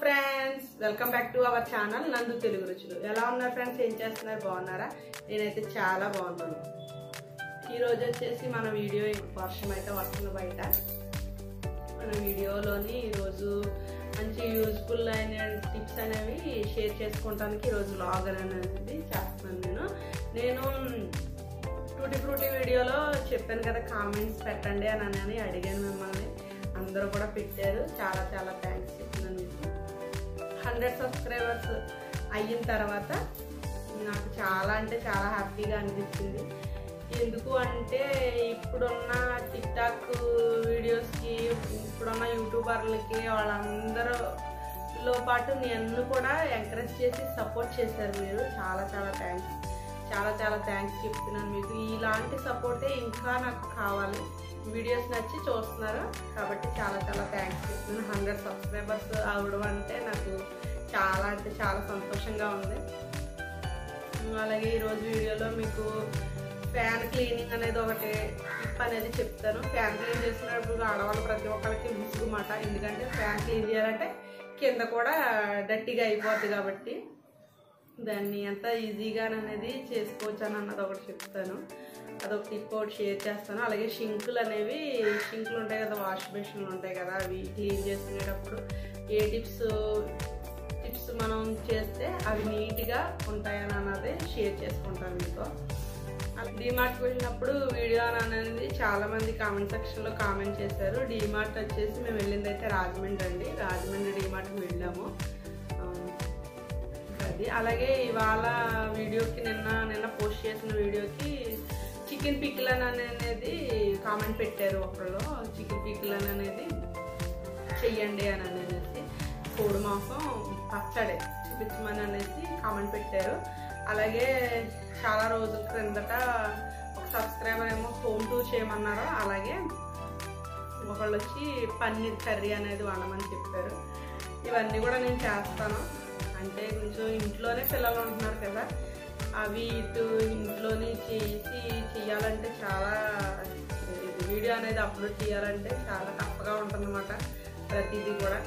Friends welcome back to our channel నందు తెలుగు రుచులు ఎలా ఉన్నారు ఫ్రెండ్స్ ఏం చేస్తున్నారు? బాగున్నారా? నేనైతే చాలా బాగున్నాను. ఈరోజు వచ్చేసి మన వీడియో వర్షం అయితే వస్తుంది బయట. మన వీడియోలోని ఈరోజు మంచి యూజ్ఫుల్ అయిన టిప్స్ అనేవి షేర్ చేసుకోవడానికి ఈరోజు లాగ్ అనేది చేస్తున్నాను నేను. నేను టూటీ ఫ్రూటీ వీడియోలో చెప్పాను కదా కామెంట్స్ పెట్టండి అని అని అడిగాను మిమ్మల్ని. అందరూ కూడా పెట్టారు. చాలా చాలా థ్యాంక్స్ చెప్తున్నాను హండ్రెడ్ సబ్స్క్రైబర్స్ అయిన తర్వాత నాకు చాలా అంటే చాలా హ్యాపీగా అనిపించింది. ఎందుకు అంటే ఇప్పుడున్న టిక్ టాక్ వీడియోస్కి ఇప్పుడున్న యూట్యూబర్లకి వాళ్ళందరిలో పాటు నన్ను కూడా ఎంకరేజ్ చేసి సపోర్ట్ చేశారు మీరు. చాలా చాలా థ్యాంక్స్. చాలా చాలా థ్యాంక్స్ చెప్తున్నాను మీకు. ఇలాంటి సపోర్టే ఇంకా నాకు కావాలి. వీడియోస్ నచ్చి చూస్తున్నారు. కాబట్టి చాలా చాలా థ్యాంక్స్ చెప్తున్నాను హండ్రెడ్ సబ్స్క్రైబర్స్ అవడం అంటే నాకు చాలా అంటే చాలా సంతోషంగా ఉంది. అలాగే ఈరోజు వీడియోలో మీకు ఫ్యాన్ క్లీనింగ్ అనేది ఒకటి టిప్ అనేది చెప్తాను. ఫ్యాన్ క్లీన్ చేసినప్పుడు ఆడవాళ్ళు ప్రతి ఒక్కరికి విసుగుమాట. ఎందుకంటే ఫ్యాన్ క్లీన్ చేయాలంటే కింద కూడా డట్టిగా అయిపోద్ది కాబట్టి. దాన్ని ఎంత ఈజీగా అనేది చేసుకోవచ్చు అని అన్నది ఒకటి చెప్తాను. అదొక టిప్ ఒకటి షేర్ చేస్తాను. అలాగే షింకులు అనేవి షింకులు ఉంటాయి కదా వాష్ బేషన్లు ఉంటాయి కదా అవి క్లీన్ చేసుకునేటప్పుడు ఏ టిప్స్ టిప్స్ మనం చేస్తే అవి నీట్గా ఉంటాయని అన్నది షేర్ చేసుకుంటాను మీతో. డిమార్ట్కి వెళ్ళినప్పుడు వీడియో అనేది చాలామంది కామెంట్ సెక్షన్లో కామెంట్ చేశారు. డిమార్ట్ వచ్చేసి మేము వెళ్ళింది అయితే రాజమండ్రి అండి. రాజమండ్రి డిమార్ట్కి వెళ్ళాము. అది. అలాగే ఇవాళ వీడియోకి నిన్న నిన్న పోస్ట్ చేసిన వీడియోకి చికెన్ పిక్లన్ అనేది కామెంట్ పెట్టారు ఒకళ్ళు చికెన్ పిక్లన్ అనేది చెయ్యండి అని అనేసి కోడి మాంసం పచ్చడి చూపించమని అనేసి కామెంట్ పెట్టారు. అలాగే చాలా రోజుల క్రిందట ఒక సబ్స్క్రైబర్ ఏమో హోమ్ టూర్ చేయమన్నారు అలాగే ఒకళ్ళు వచ్చి పన్నీర్ కర్రీ అనేది వండమని చెప్పారు. ఇవన్నీ కూడా నేను చేస్తాను. అంటే కొంచెం ఇంట్లోనే పిల్లలు ఉంటున్నారు కదా. అవి ఇటు ఇంట్లోనే చేసి చేయాలంటే చాలా వీడియో అనేది అప్లోడ్ చేయాలంటే చాలా టఫ్గా ఉంటుందన్నమాట ప్రతిదీ కూడా.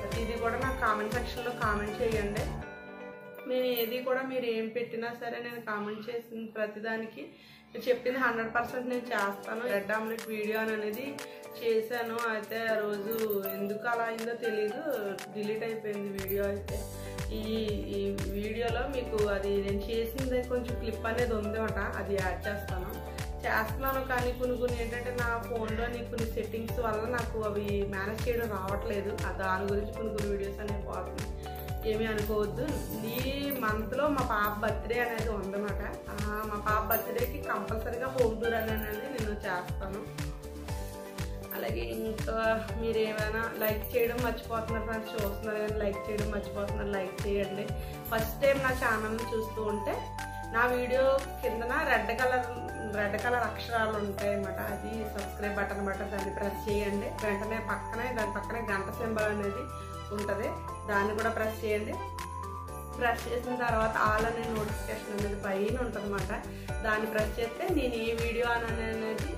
ప్రతిదీ కూడా నాకు కామెంట్ సెక్షన్లో కామెంట్ చేయండి. నేను ఏది కూడా మీరు ఏం పెట్టినా సరే నేను కామెంట్ చేసిన ప్రతిదానికి మీరు చెప్పింది హండ్రెడ్ పర్సెంట్ నేను చేస్తాను. రెడ్ ఆమ్లెట్ వీడియో అనేది చేశాను. అయితే ఆ రోజు ఎందుకు అలా అయిందో తెలీదు. డిలీట్ అయిపోయింది వీడియో అయితే. ఈ ఈ వీడియోలో మీకు అది నేను చేసింది కొంచెం క్లిప్ అనేది ఉందోట అది యాడ్ చేస్తాను. చేస్తున్నాను కానీ కొన్ని కొన్ని ఏంటంటే నా ఫోన్లోని కొన్ని సెట్టింగ్స్ వల్ల నాకు అవి మేనేజ్ చేయడం రావట్లేదు. దాని గురించి కొన్ని కొన్ని వీడియోస్ అనేవి పోతుంది ఏమీ అనుకోవద్దు. ఈ మంత్లో మా పాప బర్త్డే అనేది ఉందన్నమాట. మా పాప బర్త్డేకి కంపల్సరీగా హోమ్ టూర్ అనేది నేను చేస్తాను. అలాగే ఇంకా మీరు ఏమైనా లైక్ చేయడం మర్చిపోతున్నారు ఫ్రెండ్స్ చూస్తున్నారు కానీ లైక్ చేయడం మర్చిపోతున్నారు లైక్ చేయండి. ఫస్ట్ టైం నా ఛానల్ని చూస్తూ ఉంటే నా వీడియో కిందన రెడ్ కలర్ రెడ్ కలర్ అక్షరాలు ఉంటాయి అన్నమాట అది సబ్స్క్రైబ్ బటన్ బటన్ దాన్ని ప్రెస్ చేయండి. వెంటనే పక్కనే దాని పక్కనే గంట సింబల్ అనేది ఉంటుంది. దాన్ని కూడా ప్రెస్ చేయండి. ప్రెస్ చేసిన తర్వాత ఆల్ అనే నోటిఫికేషన్ అనేది పైన ఉంటుందన్నమాట. దాన్ని ప్రెస్ చేస్తే నేను ఏ వీడియో అని అనేది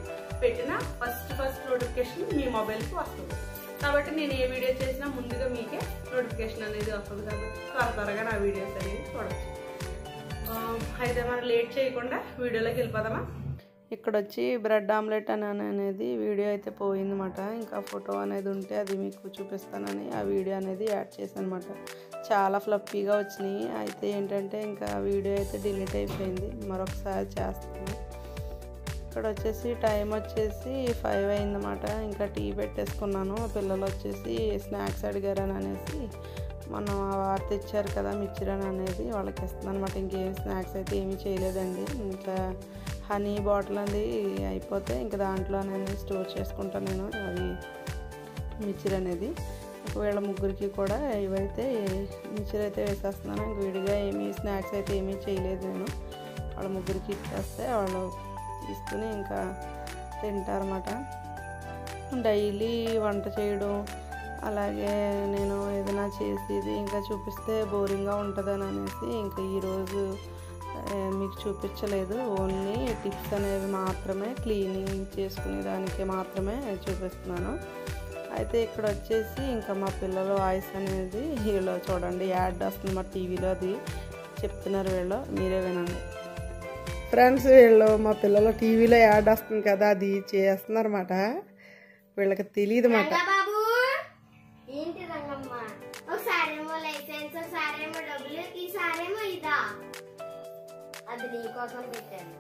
పెట్టిన ఫస్ట్ ఫస్ట్ నోటిఫికేషన్ మీ మొబైల్కి వస్తుంది. కాబట్టి నేను ఏ వీడియో చేసినా ముందుగా మీకే నోటిఫికేషన్ అనేది వస్తుంది కాబట్టి త్వర త్వరగా నా వీడియోస్ అనేది చూడవచ్చు అయితే మనం లేట్ చేయకుండా వీడియోలోకి వెళ్ళిపోదామా? ఇక్కడ వచ్చి బ్రెడ్ ఆమ్లెట్ అని అనేది వీడియో అయితే పోయిందన్నమాట. ఇంకా ఫోటో అనేది ఉంటే అది మీకు చూపిస్తానని ఆ వీడియో అనేది యాడ్ చేశానమాట అనమాట చాలా ఫ్లప్పీగా వచ్చినాయి. అయితే ఏంటంటే ఇంకా వీడియో అయితే డిలీట్ అయిపోయింది. మరొకసారి చేస్తాను. ఇక్కడ వచ్చేసి టైం వచ్చేసి ఫైవ్ అయిందన్నమాట. ఇంకా టీ పెట్టేసుకున్నాను. పిల్లలు వచ్చేసి స్నాక్స్ అడిగారని అనేసి మనం ఆ వార్త ఇచ్చారు కదా మిక్చర్ అనేది వాళ్ళకి ఇస్తుంది అనమాట ఇంకేం స్నాక్స్ అయితే ఏమీ చేయలేదండి. ఇంకా హనీ బాటిల్ అనేది అయిపోతే ఇంకా దాంట్లో అనేది స్టోర్ చేసుకుంటాను నేను అవి మిచ్చిర్ అనేది. వీళ్ళ ముగ్గురికి కూడా ఇవైతే మిక్చర్ అయితే వేసేస్తున్నాను. ఇంక విడిగా ఏమీ స్నాక్స్ అయితే ఏమీ చేయలేదు నేను. వాళ్ళ ముగ్గురికి ఇచ్చేస్తే వాళ్ళు తీసుకుని ఇంకా తింటారన్నమాట. డైలీ వంట చేయడం అలాగే నేను ఏదైనా చేసేది ఇంకా చూపిస్తే బోరింగ్గా ఉంటుందని అనేసి ఇంకా ఈరోజు మీకు చూపించలేదు. ఓన్లీ టిప్స్ అనేవి మాత్రమే క్లీనింగ్ చేసుకునే దానికి మాత్రమే చూపిస్తున్నాను. అయితే ఇక్కడ వచ్చేసి ఇంకా మా పిల్లల వాయిస్ అనేది వీళ్ళు చూడండి యాడ్ వస్తుంది మా టీవీలో అది. చెప్తున్నారు వీళ్ళు మీరే వినండి. ఫ్రెండ్స్ వీళ్ళు మా పిల్లలు టీవీలో యాడ్ వస్తుంది కదా అది చేస్తున్నారు అన్నమాట వీళ్ళకి తెలియదు అన్నమాట ఏంటి రంగమ్మ? ఒకసారేమో లైసెన్స్ ఒకసారేమో డబ్బులు ఈసారేమో ఇదా? అది నీకోసం పెట్టాను.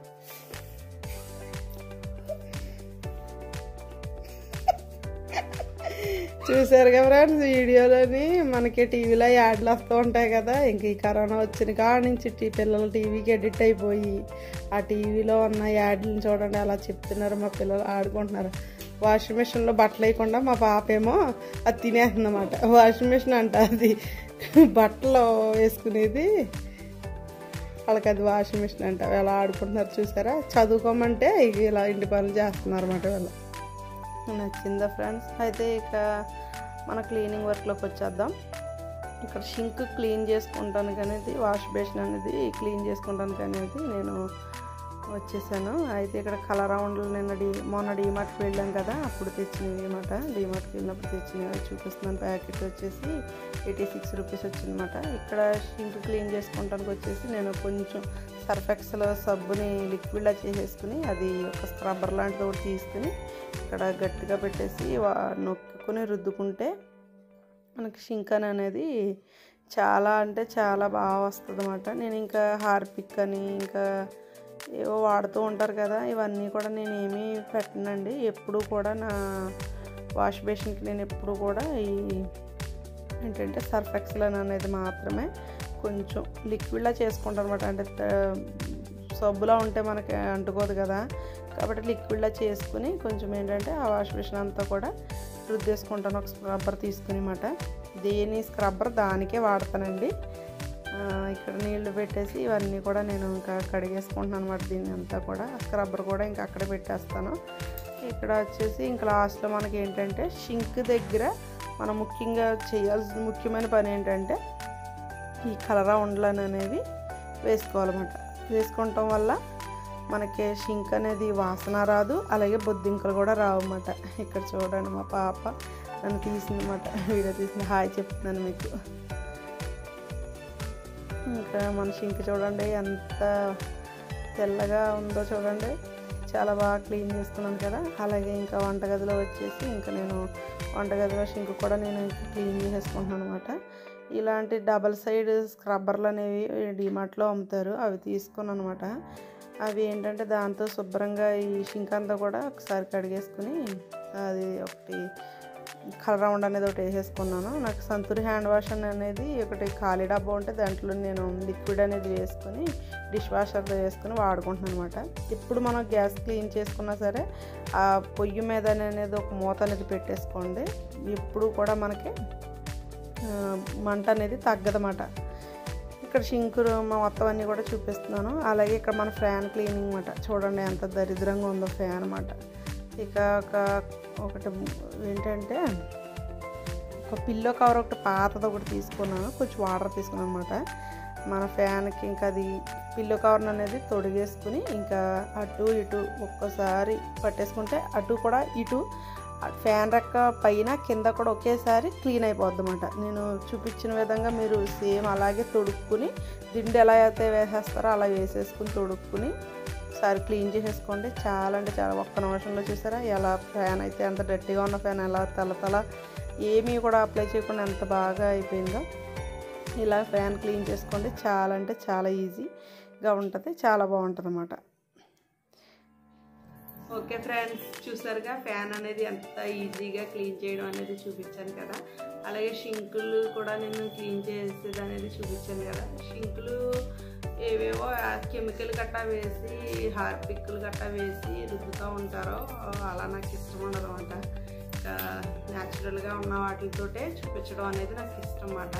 చూసారుగా ఫ్రెండ్స్ వీడియోలోని? మనకి టీవీలో యాడ్లు వస్తూ ఉంటాయి కదా ఇంక ఈ కరోనా వచ్చిన కాడ నుంచి పిల్లలు టీవీకి ఎడిట్ అయిపోయి ఆ టీవీలో ఉన్న యాడ్లను చూడండి అలా చెప్తున్నారు మా పిల్లలు ఆడుకుంటున్నారు. వాషింగ్ మిషన్లో బట్టలు వేయకుండా మా పాప ఏమో అది తినేస్తుందన్నమాట వాషింగ్ మిషన్ అంట అది. బట్టలు వేసుకునేది వాళ్ళకి అది వాషింగ్ మిషన్ అంట. ఎలా ఆడుకుంటున్నారు చూసారా? చదువుకోమంటే ఇక ఇలా ఇంటి పనులు చేస్తున్నారు అన్నమాట వాళ్ళు. నచ్చిందా ఫ్రెండ్స్? అయితే ఇక మన క్లీనింగ్ వర్క్లోకి వచ్చేద్దాం. ఇక్కడ షింక్ క్లీన్ చేసుకుంటానికి అనేది వాష్ బేసిన్ అనేది క్లీన్ చేసుకుంటానికి అనేది నేను వచ్చేసాను. అయితే ఇక్కడ కలర్ రౌండ్లు నిన్న డీ మొన్న డీమార్ట్కి వెళ్ళాం కదా అప్పుడు తెచ్చినవి అనమాట డీమార్ట్కి వెళ్ళినప్పుడు తెచ్చినవి చూపిస్తున్నాను. ప్యాకెట్ వచ్చేసి ఎయిటీ సిక్స్ రూపీస్ వచ్చిందన్నమాట. ఇక్కడ షింక్ క్లీన్ చేసుకుంటానికి వచ్చేసి నేను కొంచెం సర్ఫెక్స్లో సబ్బుని లిక్విడ్లా చేసేసుకుని అది ఒక స్క్రబ్బర్ లాంటిది ఒకటి తీసుకుని ఇక్కడ గట్టిగా పెట్టేసి నొక్కుని రుద్దుకుంటే మనకి షింకన్ అనేది చాలా అంటే చాలా బాగా వస్తుంది అనమాట నేను ఇంకా హార్పిక్ అని ఇంకా ఏవో వాడుతూ ఉంటారు కదా ఇవన్నీ కూడా నేను ఏమీ పెట్టనండి. ఎప్పుడు కూడా నా వాష్ బేసిన్కి నేను ఎప్పుడు కూడా ఈ ఏంటంటే సర్ఫ్ ఎక్సలన్ అనేది మాత్రమే కొంచెం లిక్విడ్లా చేసుకుంటాను అనమాట అంటే సబ్బులా ఉంటే మనకి అంటుకోదు కదా కాబట్టి లిక్విడ్లా చేసుకుని కొంచెం ఏంటంటే ఆ వాష్ బేసిన్ అంతా కూడా రుద్దేసుకుంటాను ఒక స్క్రబ్బర్ తీసుకుని మాట దేని స్క్రబ్బర్ దానికే వాడతానండి. ఇక్కడ నీళ్ళు పెట్టేసి ఇవన్నీ కూడా నేను ఇంకా కడిగేసుకుంటున్నాను అనమాట దీన్ని అంతా కూడా. స్క్రబ్బర్ కూడా ఇంకా అక్కడే పెట్టేస్తాను. ఇక్కడ వచ్చేసి ఇంకా లాస్ట్లో మనకి ఏంటంటే షింక్ దగ్గర మనం ముఖ్యంగా చేయాల్సిన ముఖ్యమైన పని ఏంటంటే ఈ కలరా ఉండలని అనేవి వేసుకోవాలన్నమాట. వేసుకోవటం వల్ల మనకి షింక్ అనేది వాసన రాదు అలాగే బొద్దింకలు కూడా రావు అన్నమాట ఇక్కడ చూడండి మా పాప నన్ను తీసిందన్నమాట. వీడియో తీసింది. హాయ్ చెప్తున్నాను మీకు. ఇంకా మన షింక్ చూడండి ఎంత తెల్లగా ఉందో చూడండి. చాలా బాగా క్లీన్ చేస్తున్నాను కదా. అలాగే ఇంకా వంటగదిలో వచ్చేసి ఇంకా నేను వంటగదిలో షింక్ కూడా నేను క్లీన్ చేసేసుకుంటున్నాను అనమాట ఇలాంటి డబల్ సైడ్ స్క్రబ్బర్లు అనేవి డిమార్ట్లో అమ్ముతారు. అవి తీసుకున్నాను అనమాట అవి ఏంటంటే దాంతో శుభ్రంగా ఈ షింక్ అంతా కూడా ఒకసారి కడిగేసుకుని అది ఒకటి కలర్ రౌండ్ అనేది ఒకటి వేసేసుకున్నాను. నాకు సంతూర్ హ్యాండ్ వాష్ అనేది ఒకటి ఖాళీ డబ్బా ఉంటే దాంట్లో నేను లిక్విడ్ అనేది వేసుకొని డిష్ వాషర్లో వేసుకొని వాడుకుంటున్నాను అనమాట ఇప్పుడు మనం గ్యాస్ క్లీన్ చేసుకున్నా సరే ఆ పొయ్యి మీద అనేది ఒక మూత అనేది పెట్టేసుకోండి. ఎప్పుడు కూడా మనకి మంట అనేది తగ్గదన్నమాట. ఇక్కడ షింకులు మొత్తం అన్నీ కూడా చూపిస్తున్నాను. అలాగే ఇక్కడ మన ఫ్యాన్ క్లీనింగ్ అనమాట చూడండి ఎంత దరిద్రంగా ఉందో ఫ్యాన్ అనమాట ఇక ఒక ఒకటి ఏంటంటే ఒక పిల్లో కవర్ ఒకటి పాతది ఒకటి తీసుకున్నాను. కొంచెం వాటర్ తీసుకున్నాను అనమాట మన ఫ్యాన్కి ఇంకా అది పిల్లో కవర్ అనేది తొడిగేసుకుని ఇంకా అటు ఇటు ఒక్కసారి పట్టేసుకుంటే అటు కూడా ఇటు ఫ్యాన్ రెక్క పైన కింద కూడా ఒకేసారి క్లీన్ అయిపోద్ది అనమాట నేను చూపించిన విధంగా మీరు సేమ్ అలాగే తొడుక్కుని దిండు ఎలా అయితే వేసేస్తారో అలా వేసేసుకుని తొడుక్కుని ఒకసారి క్లీన్ చేసేసుకోండి. చాలా అంటే చాలా ఒక్క నిమిషంలో చూసారా? ఎలా ఫ్యాన్ అయితే ఎంత డర్టీగా ఉన్న ఫ్యాన్ ఎలా తల తల ఏమీ కూడా అప్లై చేయకుండా ఎంత బాగా అయిపోయిందో ఇలా ఫ్యాన్ క్లీన్ చేసుకోండి. చాలా అంటే చాలా ఈజీగా ఉంటుంది చాలా బాగుంటుంది అన్నమాట ఓకే ఫ్రెండ్స్ చూసారుగా ఫ్యాన్ అనేది ఎంత ఈజీగా క్లీన్ చేయడం అనేది చూపించాను కదా. అలాగే షింకులు కూడా నేను క్లీన్ చేసేది అనేది చూపించాను కదా. షింకులు ఏవేవో కెమికల్ గట్టా వేసి హార్పిక్లు గట్టా వేసి రుద్దుతూ ఉంటారో అలా నాకు ఇష్టం ఉండదు అనమాట న్యాచురల్గా ఉన్న వాటితోటే చూపించడం అనేది నాకు ఇష్టం అన్నమాట.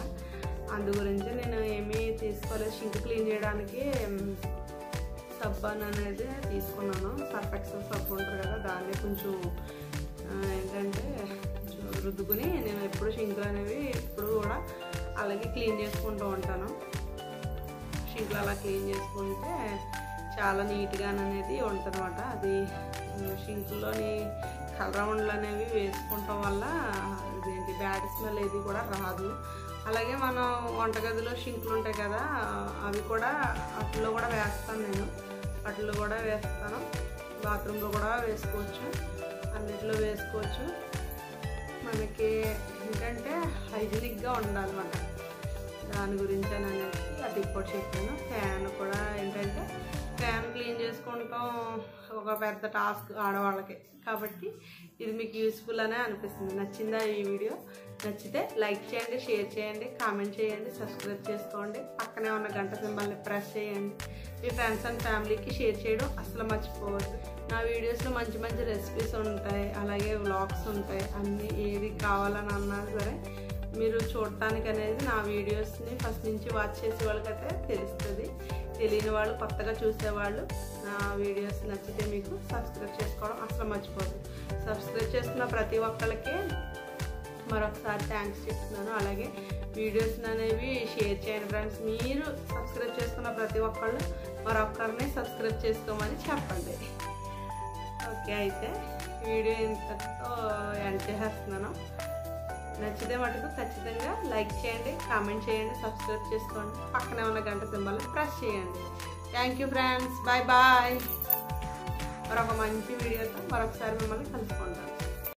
అందు గురించి నేను ఏమీ తీసుకోలేదు. షింక్ క్లీన్ చేయడానికి సబ్బన్ అనేది తీసుకున్నాను. సర్ఫెక్సల్ సబ్బు ఉంటుంది కదా దాన్ని కొంచెం ఏంటంటే రుద్దుకుని నేను ఎప్పుడు షింకులు అనేవి ఎప్పుడు కూడా అలాగే క్లీన్ చేసుకుంటూ ఉంటాను. షింకులు అలా క్లీన్ చేసుకుంటే చాలా నీట్గా అనేది ఉంటుంది అనమాట అది షింకుల్లోని కలరౌండ్లు అనేవి వేసుకుంటాం వల్ల ఇదేంటి బ్యాడ్ స్మెల్ ఏది కూడా రాదు. అలాగే మనం వంటగదిలో షింకులు ఉంటాయి కదా అవి కూడా అట్లో కూడా వేస్తాను నేను. అట్లు కూడా వేస్తాను. బాత్రూంలో కూడా వేసుకోవచ్చు. అన్నిట్లో వేసుకోవచ్చు. మనకి ఏంటంటే హైజీనిక్గా ఉండాలన్నమాట. దాని గురించి అని అనేసి అది కూడా చెప్పాను. ఫ్యాన్ కూడా ఏంటంటే ఫ్యాన్ క్లీన్ చేసుకుంటాం. ఒక పెద్ద టాస్క్ ఆడవాళ్ళకి. కాబట్టి ఇది మీకు యూస్ఫుల్ అనే అనిపిస్తుంది. నచ్చిందా ఈ వీడియో? నచ్చితే లైక్ చేయండి షేర్ చేయండి కామెంట్ చేయండి సబ్స్క్రైబ్ చేసుకోండి. పక్కనే ఉన్న గంట సింబల్ని ప్రెస్ చేయండి. మీ ఫ్రెండ్స్ అండ్ ఫ్యామిలీకి షేర్ చేయడం అసలు మర్చిపోవద్దు. నా వీడియోస్లో మంచి మంచి రెసిపీస్ ఉంటాయి. అలాగే వ్లాగ్స్ ఉంటాయి. అన్నీ ఏది కావాలని అన్నా సరే మీరు చూడటానికి అనేది నా వీడియోస్ని ఫస్ట్ నుంచి వాచ్ చేసే వాళ్ళకైతే తెలుస్తుంది. తెలియని వాళ్ళు కొత్తగా చూసేవాళ్ళు నా వీడియోస్ నచ్చితే మీకు సబ్స్క్రైబ్ చేసుకోవడం అసలు మర్చిపోదు సబ్స్క్రైబ్ చేస్తున్న ప్రతి ఒక్కరికి మరొకసారి థ్యాంక్స్ చెప్తున్నాను. అలాగే వీడియోస్ అనేవి షేర్ చేయండి ఫ్రెండ్స్. మీరు సబ్స్క్రైబ్ చేసుకున్న ప్రతి ఒక్కళ్ళు మరొక్కరిని సబ్స్క్రైబ్ చేసుకోమని చెప్పండి. ఓకే అయితే వీడియో ఇంతతో ఎండ్ చేసేస్తున్నాను నచ్చితే మటుకు ఖచ్చితంగా లైక్ చేయండి కామెంట్ చేయండి సబ్స్క్రైబ్ చేసుకోండి. పక్కనే ఉన్న గంట సింబల్ ప్రెస్ చేయండి. Thank you friends bye bye మరొక మంచి వీడియోతో మరొకసారి మిమ్మల్ని కలుసుకుంటాను.